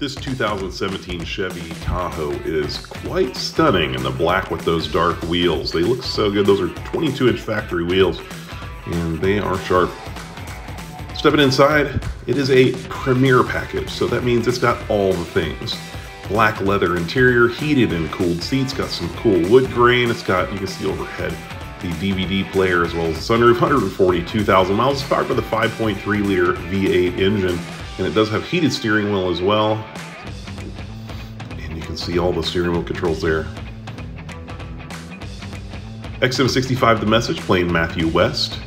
This 2017 Chevy Tahoe is quite stunning in the black with those dark wheels. They look so good. Those are 22 inch factory wheels and they are sharp. Stepping inside, it is a premier package, so that means it's got all the things. Black leather interior, heated and cooled seats, got some cool wood grain. It's got, you can see overhead, the DVD player as well as the sunroof, 142,000 miles. Powered by the 5.3 liter V8 engine and it does have heated steering wheel as well. And you can see all the steering wheel controls there. XM65 the message playing Matthew West.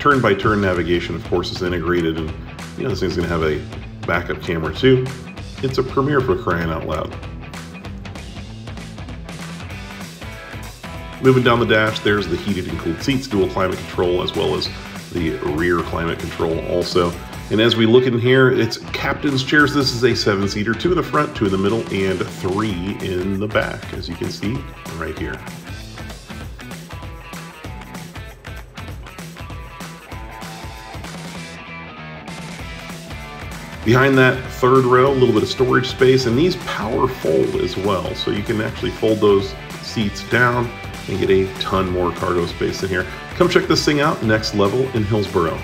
Turn-by-turn -turn navigation, of course, is integrated, and you know this thing's going to have a backup camera too. It's a premier for crying out loud. Moving down the dash, there's the heated and cooled seats, dual climate control, as well as the rear climate control also. And as we look in here, it's captain's chairs. This is a seven seater, two in the front, two in the middle, and three in the back, as you can see right here. Behind that third row, a little bit of storage space, and these power fold as well. So you can actually fold those seats down and get a ton more cargo space in here. Come check this thing out, next level in Hillsboro.